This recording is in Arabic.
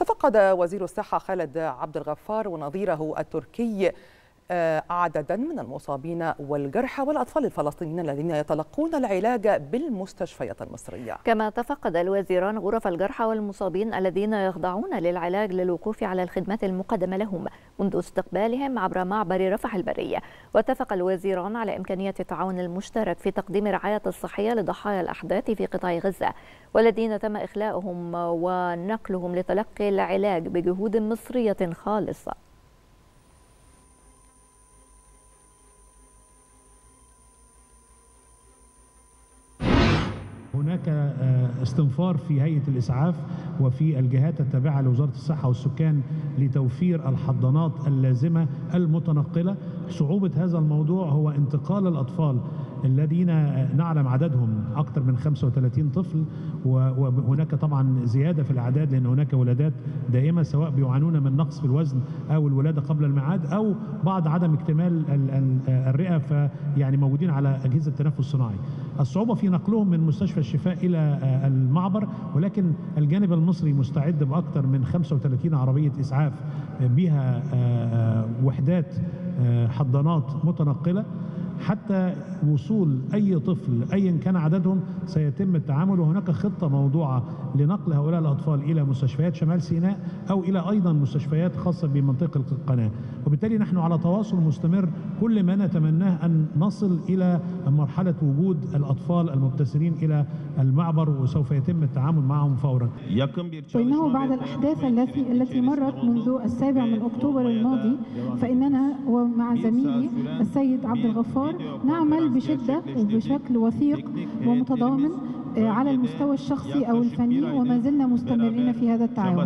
تفقد وزير الصحة خالد عبد الغفار ونظيره التركي عددا من المصابين والجرحى والأطفال الفلسطينيين الذين يتلقون العلاج بالمستشفيات المصرية. كما تفقد الوزيران غرف الجرحى والمصابين الذين يخضعون للعلاج للوقوف على الخدمات المقدمة لهم منذ استقبالهم عبر معبر رفح البرية. واتفق الوزيران على إمكانية التعاون المشترك في تقديم الرعاية الصحية لضحايا الأحداث في قطاع غزة والذين تم إخلاؤهم ونقلهم لتلقي العلاج بجهود مصرية خالصة. هناك استنفار في هيئة الإسعاف وفي الجهات التابعة لوزارة الصحة والسكان لتوفير الحضانات اللازمة المتنقلة. صعوبة هذا الموضوع هو انتقال الأطفال الذين نعلم عددهم أكثر من 35 طفل وهناك طبعا زيادة في الأعداد لأن هناك ولادات دائمة سواء بيعانون من نقص في الوزن أو الولادة قبل الميعاد أو بعض عدم اكتمال الرئة فيعني موجودين على أجهزة التنفس الصناعي. الصعوبة في نقلهم من مستشفى الشفاء إلى المعبر ولكن الجانب المصري مستعد بأكثر من 35 عربية إسعاف بها وحدات حضانات متنقلة. حتى وصول أي طفل أيا كان عددهم سيتم التعامل. وهناك خطة موضوعة لنقل هؤلاء الأطفال إلى مستشفيات شمال سيناء أو إلى أيضا مستشفيات خاصة بمنطقة القناة. وبالتالي نحن على تواصل مستمر كل ما نتمناه أن نصل إلى مرحلة وجود الأطفال المبتسرين إلى المعبر وسوف يتم التعامل معهم فورا. وإنه بعد الأحداث التي التي مرت منذ السابع من أكتوبر الماضي. فإننا ومع زميلي السيد عبد الغفار نعمل بشدة وبشكل وثيق ومتضامن على المستوى الشخصي أو الفني وما زلنا مستمرين في هذا التعاون.